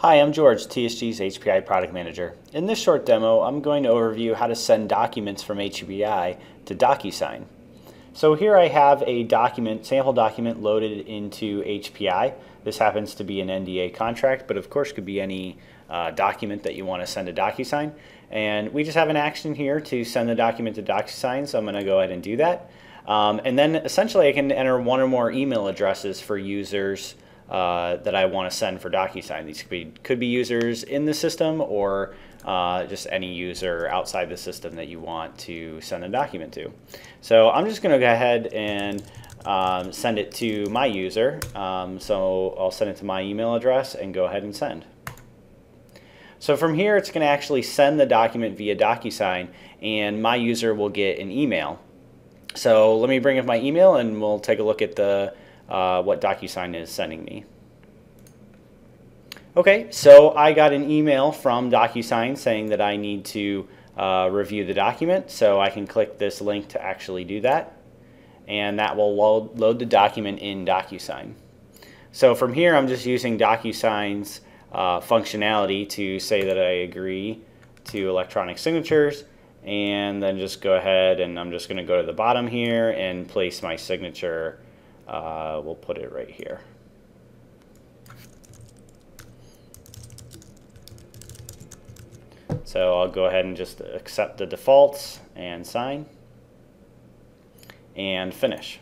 Hi, I'm George, TSG's HPI Product Manager. In this short demo, I'm going to overview how to send documents from HPI to DocuSign. So here I have a document, sample document loaded into HPI. This happens to be an NDA contract, but of course could be any uh, document that you want to send to DocuSign. And we just have an action here to send the document to DocuSign, so I'm going to go ahead and do that. Um, and then essentially I can enter one or more email addresses for users uh, that I want to send for DocuSign. These could be, could be users in the system or uh, just any user outside the system that you want to send a document to. So I'm just going to go ahead and um, send it to my user. Um, so I'll send it to my email address and go ahead and send. So from here, it's going to actually send the document via DocuSign, and my user will get an email. So let me bring up my email, and we'll take a look at the uh, what DocuSign is sending me. Okay, so I got an email from DocuSign saying that I need to uh, review the document, so I can click this link to actually do that, and that will load, load the document in DocuSign. So from here, I'm just using DocuSign's uh, functionality to say that I agree to electronic signatures, and then just go ahead and I'm just going to go to the bottom here and place my signature uh, we'll put it right here. So I'll go ahead and just accept the defaults and sign and finish.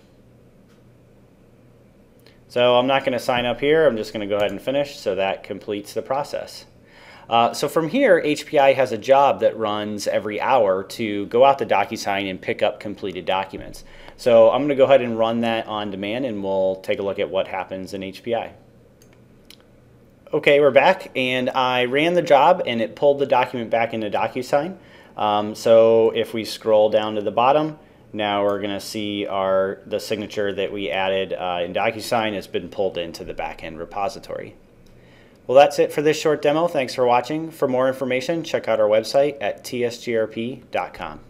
So I'm not going to sign up here. I'm just going to go ahead and finish. So that completes the process. Uh, so from here, HPI has a job that runs every hour to go out to DocuSign and pick up completed documents. So I'm going to go ahead and run that on demand and we'll take a look at what happens in HPI. Okay, we're back and I ran the job and it pulled the document back into DocuSign. Um, so if we scroll down to the bottom, now we're going to see our the signature that we added uh, in DocuSign has been pulled into the backend repository. Well, that's it for this short demo. Thanks for watching. For more information, check out our website at tsgrp.com.